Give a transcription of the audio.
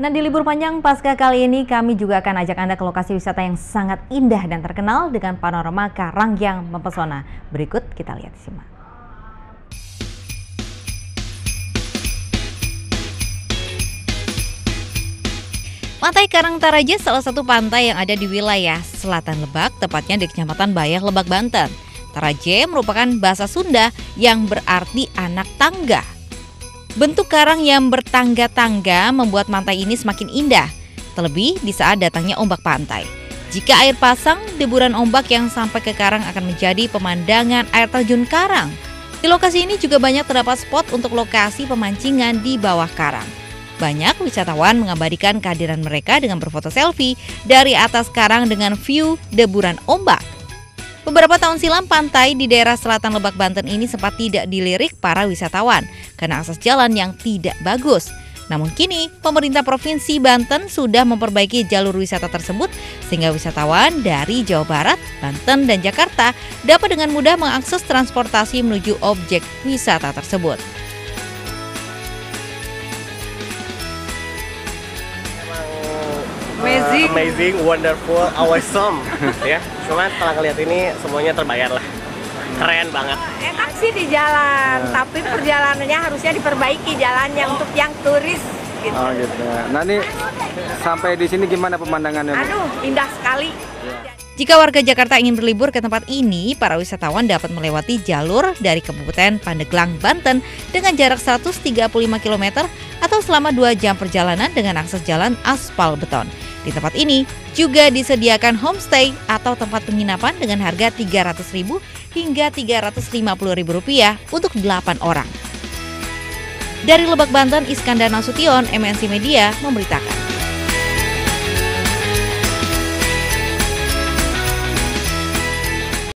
Nah di libur panjang pasca kali ini kami juga akan ajak Anda ke lokasi wisata yang sangat indah dan terkenal dengan panorama karang yang mempesona. Berikut kita lihat simak. Pantai Karang Taraje salah satu pantai yang ada di wilayah selatan Lebak, tepatnya di Kecamatan Bayah, Lebak, Banten. Taraje merupakan bahasa Sunda yang berarti anak tangga. Bentuk karang yang bertangga-tangga membuat pantai ini semakin indah, terlebih di saat datangnya ombak pantai. Jika air pasang, deburan ombak yang sampai ke karang akan menjadi pemandangan air terjun karang. Di lokasi ini juga banyak terdapat spot untuk lokasi pemancingan di bawah karang. Banyak wisatawan mengabadikan kehadiran mereka dengan berfoto selfie dari atas karang dengan view deburan ombak. Beberapa tahun silam pantai di daerah selatan Lebak Banten ini sempat tidak dilirik para wisatawan karena akses jalan yang tidak bagus. Namun kini, pemerintah Provinsi Banten sudah memperbaiki jalur wisata tersebut sehingga wisatawan dari Jawa Barat, Banten, dan Jakarta dapat dengan mudah mengakses transportasi menuju objek wisata tersebut. Amazing, amazing, wonderful, awesome, ya. Cuma setelah ngeliat ini semuanya terbayar lah. Keren banget. Enak sih di jalan, nah. tapi perjalanannya harusnya diperbaiki jalannya untuk yang turis. Gitu. Oh gitu. Nah ini sampai di sini gimana pemandangannya? Aduh, indah sekali. Jika warga Jakarta ingin berlibur ke tempat ini, para wisatawan dapat melewati jalur dari Kabupaten Pandeglang, Banten dengan jarak 135 km atau selama 2 jam perjalanan dengan akses jalan aspal beton. Di tempat ini juga disediakan homestay atau tempat penginapan dengan harga Rp300.000 hingga Rp350.000 untuk 8 orang. Dari Lebak Banten, Iskandar Nasution, MNC Media memberitakan.